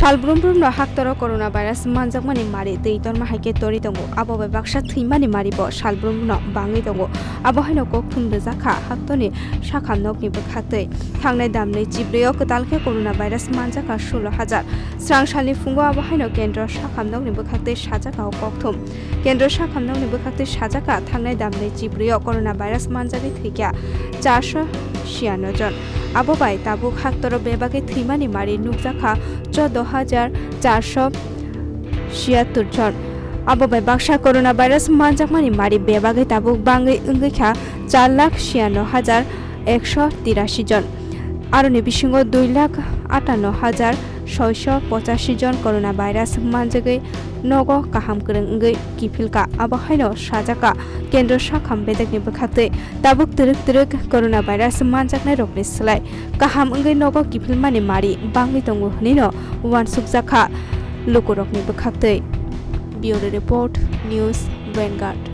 সালব্রুমব্রুম হাক্তর corona virus মানজাকমানি মারি দুই তরমা হাইকে তরি দঙ্গো আবহাওয়া বাক্সা থৈমানি মারিব সালব্রুমন বাঙি দঙ্গো আবহাওয়া কক থুমবে জাখা হাতনি শাখা নকনিবো খাতে থাকায় দামনি জিব্রেও কতালকে করোনা ভাইরাস মানজাকা ষোলো হাজার। স্রাংশালনি ফুঙ্গো আবহাওয়া কেন্দ্র শাখা নকনিবো খাতে সাজাকা ও থুম। কেন্দ্র শাখা নকনিবো খাতে সাজাকা থাকায় দামনি জিব্রেও করোনা ভাইরাস মানজাকে থৈকা চারশো ছিয়ান্ন জন। Sakha nokni bokhaktei sajaka thangnai damnei chibreo corona virus manjari thikya 400 ছিয়ান্ন জন আবহাওয়ায় তাবুক হাক্তর বেবাগে থিমানি মারি নুকজাখা চোদ্দ হাজার চারশো ছিয়াত্তর জন। আবহাওয়ায় বাক্সা করোনা ভাইরাস মানজাকমানি মারি বেবাগে তাবুক বাঙ্গে ইংগিখা চার লাখ ছিয়ান্ন হাজার একশো তিরাশি জন। আরনি বিসঙ্গ দুই লাখ আটান্ন হাজার ছয়শো পঁচাশি জন করোনা ভাইরাস মানজাগৈ নগ কাহাম করং ইংগৈ কিফিলকা আবহাইনো সাজাকা কেন্দ্র সাখাম বেদেকনি বখাতে। তাবুক তিরুক তিরুক করোনা ভাইরাস মানজাকনাই রকনি সলাই কাহাম ইংগৈ নগ কিফিলমানি মারি বাংলি তঙ্গু হনিনো ওয়ান সুকজাখা লোকরকনি বখাতে। Bureau report, news, vanguard.